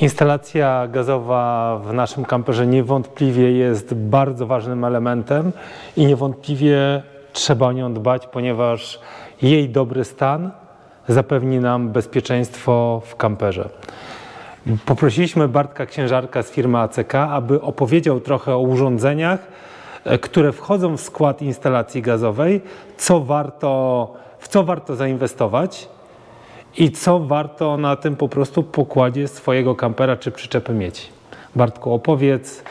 Instalacja gazowa w naszym kamperze niewątpliwie jest bardzo ważnym elementem i niewątpliwie trzeba o nią dbać, ponieważ jej dobry stan zapewni nam bezpieczeństwo w kamperze. Poprosiliśmy Bartka Księżarka z firmy ACK, aby opowiedział trochę o urządzeniach, e, które wchodzą w skład instalacji gazowej, co warto, w co warto zainwestować i co warto na tym po prostu pokładzie swojego kampera czy przyczepy mieć. Bartku, opowiedz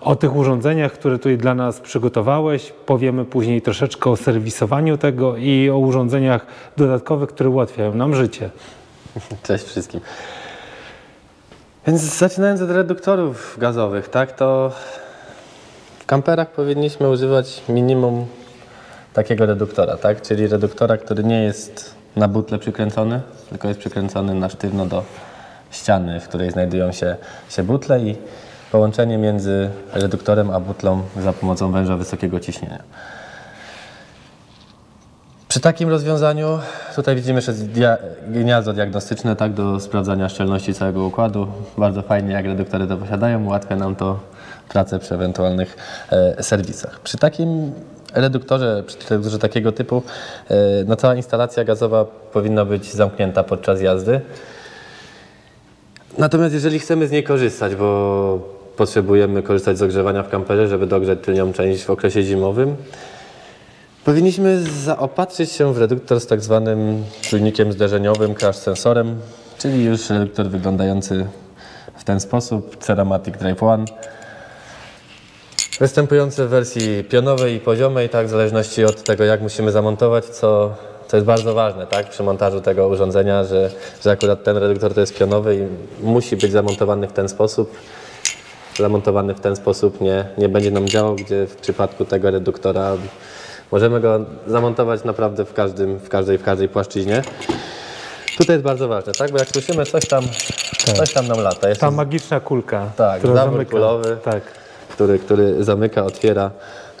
o tych urządzeniach, które tutaj dla nas przygotowałeś. Powiemy później troszeczkę o serwisowaniu tego i o urządzeniach dodatkowych, które ułatwiają nam życie. Cześć wszystkim. Więc zaczynając od reduktorów gazowych, tak, to w kamperach powinniśmy używać minimum takiego reduktora, tak, czyli reduktora, który nie jest na butle przykręcony, tylko jest przykręcony na sztywno do ściany, w której znajdują się, się butle i połączenie między reduktorem a butlą za pomocą węża wysokiego ciśnienia. Przy takim rozwiązaniu tutaj widzimy jeszcze dia gniazdo diagnostyczne tak, do sprawdzania szczelności całego układu. Bardzo fajnie jak reduktory to posiadają, ułatwia nam to pracę przy ewentualnych e, serwisach. Przy takim reduktorze, przy reduktorze takiego typu, e, no cała instalacja gazowa powinna być zamknięta podczas jazdy. Natomiast jeżeli chcemy z niej korzystać, bo potrzebujemy korzystać z ogrzewania w kamperze, żeby dogrzeć tylnią część w okresie zimowym, powinniśmy zaopatrzyć się w reduktor z tak zwanym czujnikiem zderzeniowym, crash sensorem, czyli już reduktor wyglądający w ten sposób, Ceramatic Drive One. Występujący w wersji pionowej i poziomej, tak, w zależności od tego, jak musimy zamontować, co, co jest bardzo ważne tak, przy montażu tego urządzenia, że, że akurat ten reduktor to jest pionowy i musi być zamontowany w ten sposób. Zamontowany w ten sposób nie, nie będzie nam działał, gdzie w przypadku tego reduktora możemy go zamontować naprawdę w, każdym, w, każdej, w każdej płaszczyźnie. Tutaj jest bardzo ważne, tak? Bo jak słyszymy, coś tam, coś tam nam lata. Jest Ta magiczna kulka, Tak, zawór kulowy. Tak. Który, który zamyka, otwiera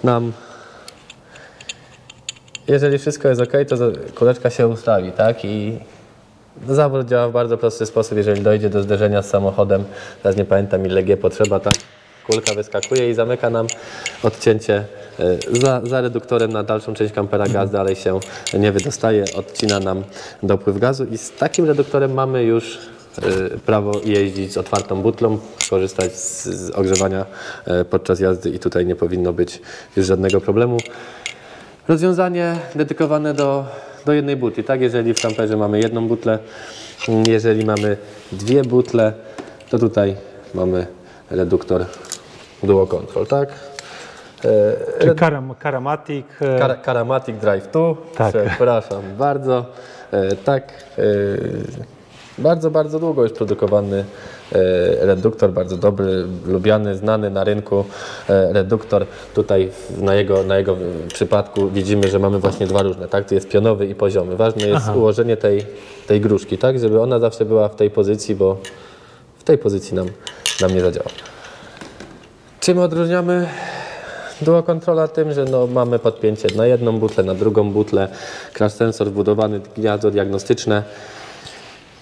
nam. Jeżeli wszystko jest ok, to kuleczka się ustawi, tak? I zawór działa w bardzo prosty sposób. Jeżeli dojdzie do zderzenia z samochodem, teraz nie pamiętam ile G potrzeba, ta kulka wyskakuje i zamyka nam odcięcie e, za, za reduktorem na dalszą część kampera gaz dalej się nie wydostaje, odcina nam dopływ gazu i z takim reduktorem mamy już prawo jeździć z otwartą butlą, korzystać z, z ogrzewania e, podczas jazdy i tutaj nie powinno być już żadnego problemu. Rozwiązanie dedykowane do, do jednej butli, tak? Jeżeli w kamperze mamy jedną butlę, mm, jeżeli mamy dwie butle, to tutaj mamy reduktor Duo Control, tak? E, Czy karam, Karamatic. e, Kar Karamatic Drive 2, Tak. przepraszam bardzo. E, tak, e, bardzo, bardzo długo już produkowany e, reduktor, bardzo dobry, lubiany, znany na rynku e, reduktor. Tutaj na jego, na jego przypadku widzimy, że mamy właśnie dwa różne, tak? Tu jest pionowy i poziomy. Ważne jest Aha. ułożenie tej, tej gruszki, tak? Żeby ona zawsze była w tej pozycji, bo w tej pozycji nam, nam nie zadziała. Czym odróżniamy Duo kontrola tym, że no, mamy podpięcie na jedną butlę, na drugą butlę, crash sensor wbudowany, gniazdo diagnostyczne.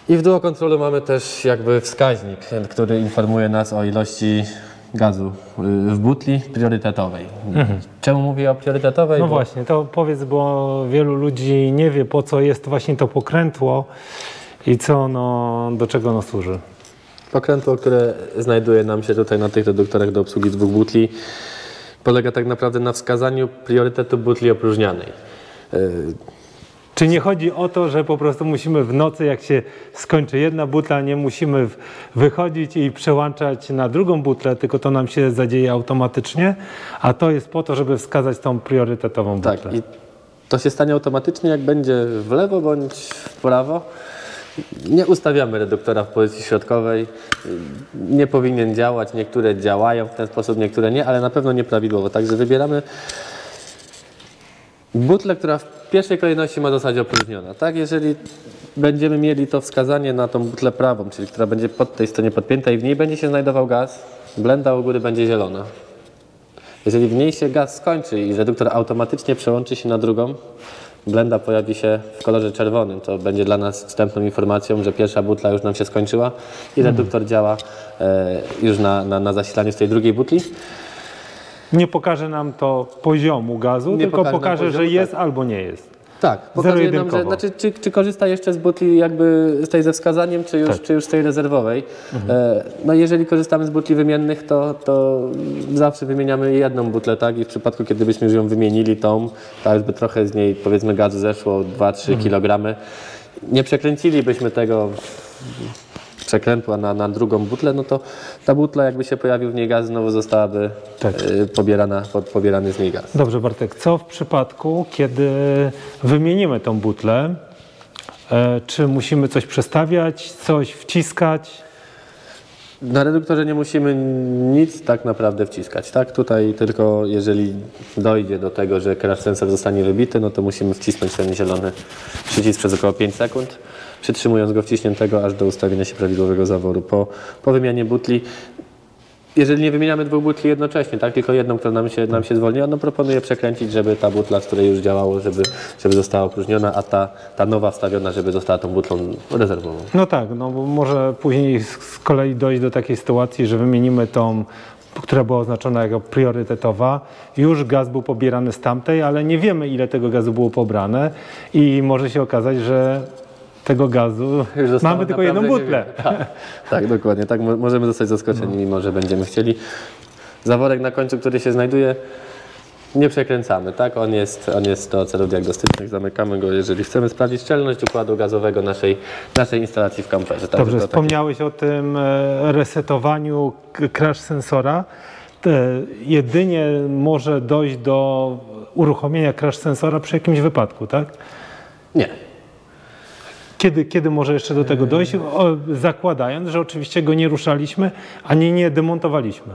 I w Duo Controlu mamy też jakby wskaźnik, który informuje nas o ilości gazu y, w butli priorytetowej. Czemu mówię o priorytetowej? No Bo- właśnie, to powiedz, bo wielu ludzi nie wie, po co jest właśnie to pokrętło i co ono, do czego ono służy. Pokrętło, które znajduje nam się tutaj na tych reduktorach do obsługi dwóch butli, polega tak naprawdę na wskazaniu priorytetu butli opróżnianej. Czy nie chodzi o to, że po prostu musimy w nocy, jak się skończy jedna butla, nie musimy wychodzić i przełączać na drugą butlę, tylko to nam się zadzieje automatycznie, a to jest po to, żeby wskazać tą priorytetową butlę. Tak, i to się stanie automatycznie, jak będzie w lewo bądź w prawo. Nie ustawiamy reduktora w pozycji środkowej. Nie powinien działać. Niektóre działają w ten sposób, niektóre nie, ale na pewno nieprawidłowo. Także wybieramy butlę, która pierwszej kolejności ma zostać opróżniona. Tak, jeżeli będziemy mieli to wskazanie na tą butlę prawą, czyli która będzie pod tej stronie podpięta i w niej będzie się znajdował gaz, blenda u góry będzie zielona. Jeżeli w niej się gaz skończy i reduktor automatycznie przełączy się na drugą, blenda pojawi się w kolorze czerwonym. To będzie dla nas wstępną informacją, że pierwsza butla już nam się skończyła i reduktor działa e, już na, na, na zasilaniu z tej drugiej butli. Nie pokaże nam to poziomu gazu, Nie tylko pokaże pokaże, że poziomu, jest tak. albo nie jest. Tak, pokazuje nam, że, znaczy, czy, czy korzysta jeszcze z butli jakby z tej ze wskazaniem, czy już, Tak. czy już z tej rezerwowej. E, no jeżeli korzystamy z butli wymiennych, to, to zawsze wymieniamy jedną butlę, tak? I w przypadku, kiedy byśmy już ją wymienili tą, tak by trochę z niej powiedzmy gazu zeszło, 2-3 kg, nie przekręcilibyśmy tego przekrętła na, na drugą butlę, no to ta butla jakby się pojawił w niej gaz, znowu zostałaby Tak. e, pobierana, po, pobierany z niej gaz. Dobrze, Bartek, co w przypadku, kiedy wymienimy tą butlę? E, czy musimy coś przestawiać, coś wciskać? Na reduktorze nie musimy nic tak naprawdę wciskać, tak? Tutaj tylko jeżeli dojdzie do tego, że crash sensor zostanie wybity, no to musimy wcisnąć ten zielony przycisk przez około 5 sekund, przytrzymując go wciśniętego aż do ustawienia się prawidłowego zaworu. Po, po wymianie butli, jeżeli nie wymieniamy dwóch butli jednocześnie, tak? Tylko jedną, która nam się, nam się zwolniła, no proponuję przekręcić, żeby ta butla, z której już działało, żeby, żeby została opróżniona, a ta, ta nowa wstawiona, żeby została tą butlą rezerwową. No tak, no bo może później z kolei dojść do takiej sytuacji, że wymienimy tą, która była oznaczona jako priorytetowa. Już gaz był pobierany z tamtej, ale nie wiemy, ile tego gazu było pobrane i może się okazać, że tego gazu mamy tylko jedną butlę. Tak, tak, dokładnie. Tak, mo- możemy zostać zaskoczeni, mimo że będziemy chcieli. Zaworek na końcu, który się znajduje, nie przekręcamy, tak? On jest, on jest do celów diagnostycznych, zamykamy go, jeżeli chcemy sprawdzić szczelność układu gazowego naszej, naszej instalacji w kamperze. Tak, Dobrze, to taki- wspomniałeś o tym e, resetowaniu crash sensora. Jedynie może dojść do uruchomienia crash sensora przy jakimś wypadku, tak? Nie. Kiedy, kiedy może jeszcze do tego dojść? O, zakładając, że oczywiście go nie ruszaliśmy, ani nie demontowaliśmy.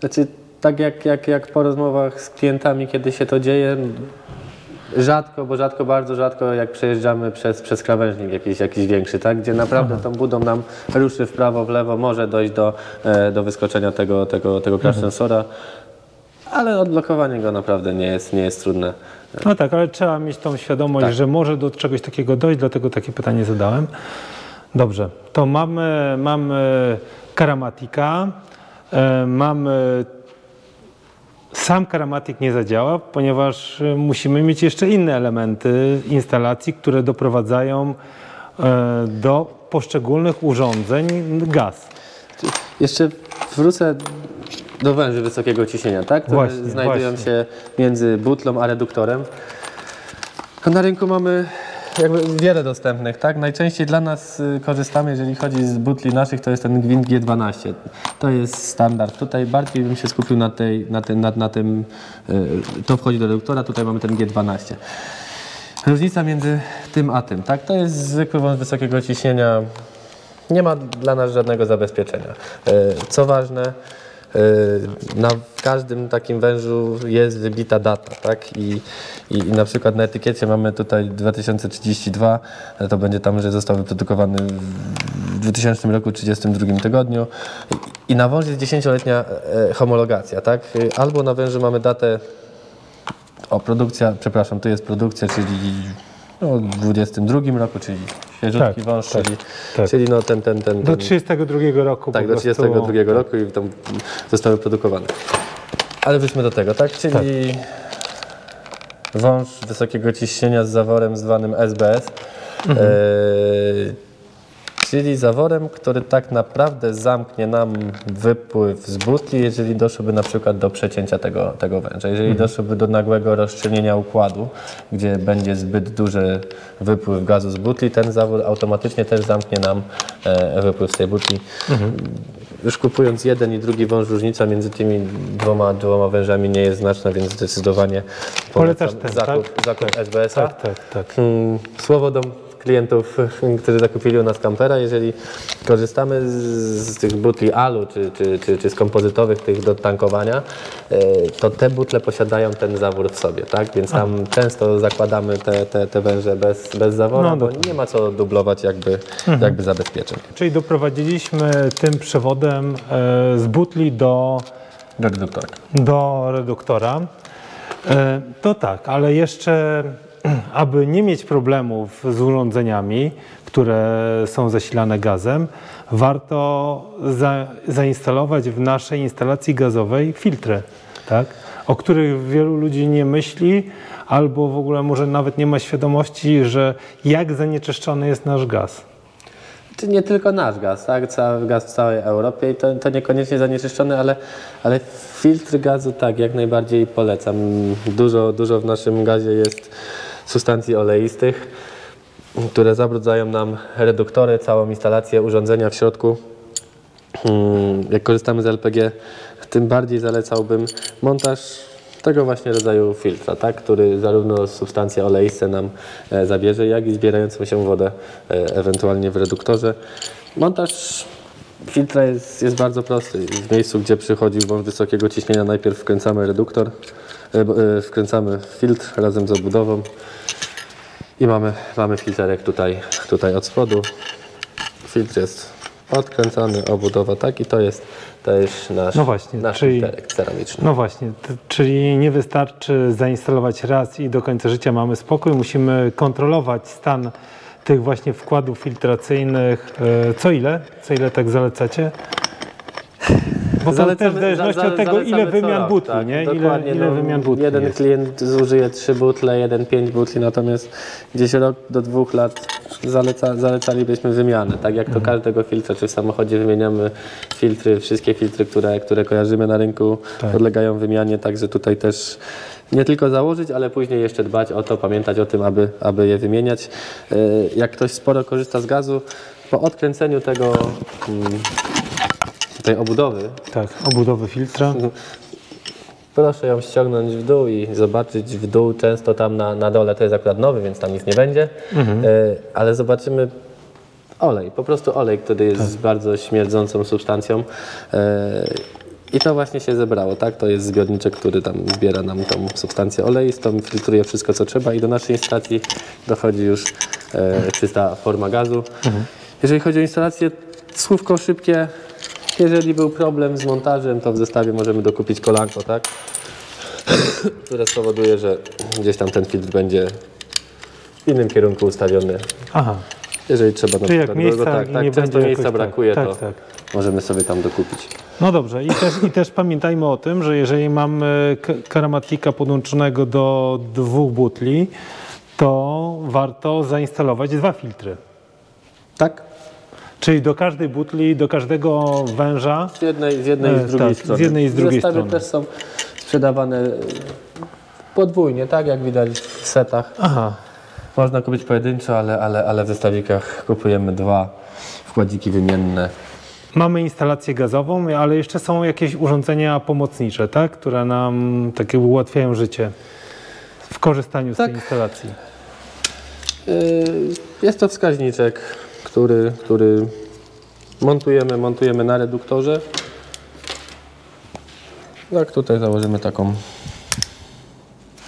Znaczy, tak jak, jak, jak po rozmowach z klientami, kiedy się to dzieje, rzadko, bo rzadko, bardzo rzadko, jak przejeżdżamy przez, przez krawężnik jakiś, jakiś większy, tak? gdzie naprawdę tą budą nam ruszy w prawo, w lewo, może dojść do, e, do wyskoczenia tego, tego, tego crash sensora, ale odblokowanie go naprawdę nie jest, nie jest trudne. No tak, ale trzeba mieć tą świadomość, Tak. że może do czegoś takiego dojść, dlatego takie pytanie zadałem. Dobrze, to mamy, mamy Karamatika, e, mamy sam Karamatik nie zadziała, ponieważ e, musimy mieć jeszcze inne elementy instalacji, które doprowadzają e, do poszczególnych urządzeń gaz. Jeszcze wrócę do węży wysokiego ciśnienia, tak? które Właśnie, znajdują właśnie. się między butlą a reduktorem. Na rynku mamy jakby wiele dostępnych, tak? Najczęściej dla nas y, korzystamy, jeżeli chodzi z butli naszych, to jest ten gwint G12. To jest standard. Tutaj bardziej bym się skupił na, tej, na, tym, na, na tym, y, to wchodzi do reduktora, tutaj mamy ten G12. Różnica między tym a tym, tak? To jest zwykły wąż wysokiego ciśnienia. Nie ma dla nas żadnego zabezpieczenia. E, Co ważne, na każdym takim wężu jest wybita data, tak? I, i, I na przykład na etykiecie mamy tutaj 2032, e, to będzie tam, że został wyprodukowany w 2000 roku, 32 tygodniu. I, na wąż jest 10-letnia e, homologacja, tak? E, Albo na wężu mamy datę o, produkcja, przepraszam, tu jest produkcja, czyli no, w 22 roku, czyli świeżutki Tak, wąż, tak, czyli, tak. czyli no ten, ten, ten, Do ten 32 roku tak, do prostu- 32 roku i tam zostały produkowane. Ale wróćmy do tego, tak? Czyli wąż wysokiego ciśnienia z zaworem zwanym SBS. Mhm. E, czyli zaworem, który tak naprawdę zamknie nam wypływ z butli, jeżeli doszłoby na przykład do przecięcia tego, tego węża. Jeżeli Mhm. doszłoby do nagłego rozszczelnienia układu, gdzie będzie zbyt duży wypływ gazu z butli, ten zawór automatycznie też zamknie nam e, wypływ z tej butli. Mhm. Już kupując jeden i drugi wąż, różnica między tymi dwoma, dwoma wężami nie jest znaczna, więc zdecydowanie Polecasz ten, zakup, tak? zakup SBS-a. Tak, tak, tak. Mm, Słowo do klientów, którzy zakupili u nas kampera, jeżeli korzystamy z, z tych butli alu czy, czy, czy, czy z kompozytowych tych do tankowania, e, to te butle posiadają ten zawór w sobie, tak? Więc tam często zakładamy te, te, te węże bez, bez zawora, No, bo nie ma co dublować jakby, jakby zabezpieczeń. Czyli doprowadziliśmy tym przewodem e, z butli do, Do reduktora. do reduktora. E, to tak, ale jeszcze aby nie mieć problemów z urządzeniami, które są zasilane gazem, warto za, zainstalować w naszej instalacji gazowej filtry, tak? o których wielu ludzi nie myśli, albo w ogóle może nawet nie ma świadomości, że jak zanieczyszczony jest nasz gaz. Nie tylko nasz gaz, tak? Cały gaz w całej Europie i to, to niekoniecznie zanieczyszczony, ale, ale filtr gazu tak, jak najbardziej polecam. Dużo, dużo w naszym gazie jest substancji oleistych, które zabrudzają nam reduktory, całą instalację, urządzenia w środku. Mm, Jak korzystamy z LPG, tym bardziej zalecałbym montaż tego właśnie rodzaju filtra, tak? który zarówno substancje oleiste nam e, zabierze, jak i zbierającą się wodę e, ewentualnie w reduktorze. Montaż filtra jest, jest bardzo prosty. W miejscu, gdzie przychodzi wąż wysokiego ciśnienia, najpierw wkręcamy reduktor, e, bo- e, wkręcamy filtr razem z obudową i mamy, mamy filterek tutaj, tutaj od spodu. Filtr jest odkręcany, obudowa tak i to jest, to jest nasz, No właśnie, nasz czyli- filterek ceramiczny. No właśnie, czyli nie wystarczy zainstalować raz i do końca życia mamy spokój. Musimy kontrolować stan tych właśnie wkładów filtracyjnych. E, Co ile? Co ile tak zalecacie? Bo to Zalecamy- też w zależności za- od tego, ile wymian rok, butli, tak, nie? Ile, Dokładnie, ile no, wymian butli Jeden jest. klient zużyje trzy butle, jeden pięć butli, natomiast gdzieś rok do dwóch lat zaleca, zalecalibyśmy wymianę. Tak jak to Mhm. każdego filtra, czy w samochodzie wymieniamy filtry, wszystkie filtry, które, które kojarzymy na rynku Tak. podlegają wymianie, także tutaj też nie tylko założyć, ale później jeszcze dbać o to, pamiętać o tym, aby, aby je wymieniać. E, Jak ktoś sporo korzysta z gazu, po odkręceniu tego, mm, tej obudowy, Tak, obudowy filtra. Proszę ją ściągnąć w dół i zobaczyć w dół. Często tam na, na dole to jest akurat nowy, więc tam nic nie będzie. E, ale zobaczymy olej, po prostu olej, który jest bardzo śmierdzącą substancją. E, I to właśnie się zebrało, tak? To jest zbiorniczek, który tam zbiera nam tą substancję oleistą, filtruje wszystko, co trzeba i do naszej instalacji dochodzi już e, czysta forma gazu. Jeżeli chodzi o instalację, słówko szybkie. Jeżeli był problem z montażem, to w zestawie możemy dokupić kolanko, tak? które spowoduje, że gdzieś tam ten filtr będzie w innym kierunku ustawiony. Aha, Jeżeli trzeba na Czyli jak przykład miejsca tak, tak, nie często miejsca jakoś tak, brakuje, tak, to tak. możemy sobie tam dokupić. no dobrze. I też, I też pamiętajmy o tym, że jeżeli mamy k- karamatika podłączonego do dwóch butli, to warto zainstalować dwa filtry. Tak? Czyli do każdej butli, do każdego węża. Z jednej, z jednej i E, z drugiej tak, z strony. jednej i z drugiej Zestawy strony. też są sprzedawane podwójnie, tak jak widać w setach. Aha, Można kupić pojedynczo, ale, ale, ale w zestawikach kupujemy dwa wkładziki wymienne. mamy instalację gazową, ale jeszcze są jakieś urządzenia pomocnicze, tak? które nam takie ułatwiają życie w korzystaniu z Tak. tej instalacji. Yy, Jest to wskaźniczek, który, który montujemy, montujemy na reduktorze. Jak tutaj założymy taką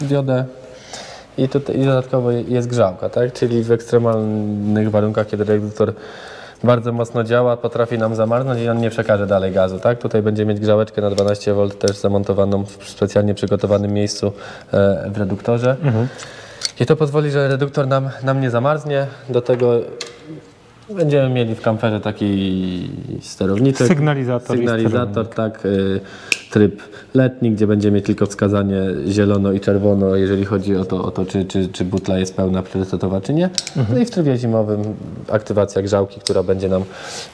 diodę i, tutaj, i dodatkowo jest grzałka, tak? czyli w ekstremalnych warunkach, kiedy reduktor bardzo mocno działa, potrafi nam zamarznąć i on nie przekaże dalej gazu. Tak? Tutaj będzie mieć grzałeczkę na 12V też zamontowaną w specjalnie przygotowanym miejscu e, w reduktorze. I to pozwoli, że reduktor nam, nam nie zamarznie. Do tego będziemy mieli w kamperze taki sterowniczek. Sygnalizator Sygnalizator, tak. Y, tryb letni, gdzie będziemy mieć tylko wskazanie zielono i czerwono, jeżeli chodzi o to, o to czy, czy, czy butla jest pełna priorytetowa, czy nie. No i w trybie zimowym aktywacja grzałki, która będzie nam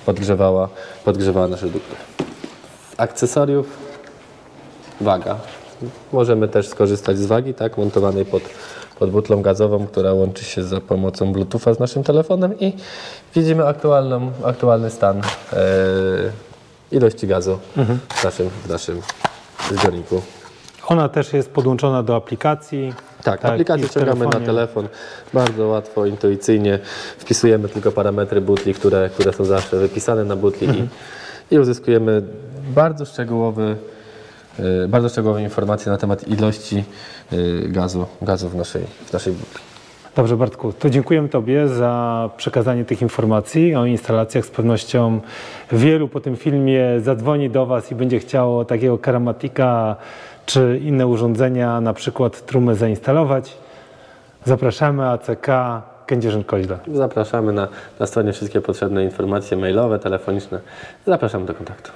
podgrzewała, podgrzewała nasz reduktor. Z akcesoriów waga. Możemy też skorzystać z wagi, tak, montowanej pod, pod butlą gazową, która łączy się za pomocą Bluetootha z naszym telefonem i widzimy aktualną, aktualny stan e, ilości gazu w, naszym, w naszym zbiorniku. Ona też jest podłączona do aplikacji. Tak, Tak, aplikację ściągamy na telefon. Bardzo łatwo, intuicyjnie. Wpisujemy tylko parametry butli, które, które są zawsze wypisane na butli Mhm. i, i uzyskujemy bardzo szczegółowy, bardzo szczegółowe informacje na temat ilości y, gazu, gazu w, naszej, w naszej butli. Dobrze, Bartku, to dziękujemy Tobie za przekazanie tych informacji o instalacjach. Z pewnością wielu po tym filmie zadzwoni do Was i będzie chciało takiego karamatika czy inne urządzenia, na przykład trumę zainstalować. Zapraszamy ACK Kędzierzyn-Koźle. Zapraszamy na, na stronie wszystkie potrzebne informacje mailowe, telefoniczne. Zapraszamy do kontaktu.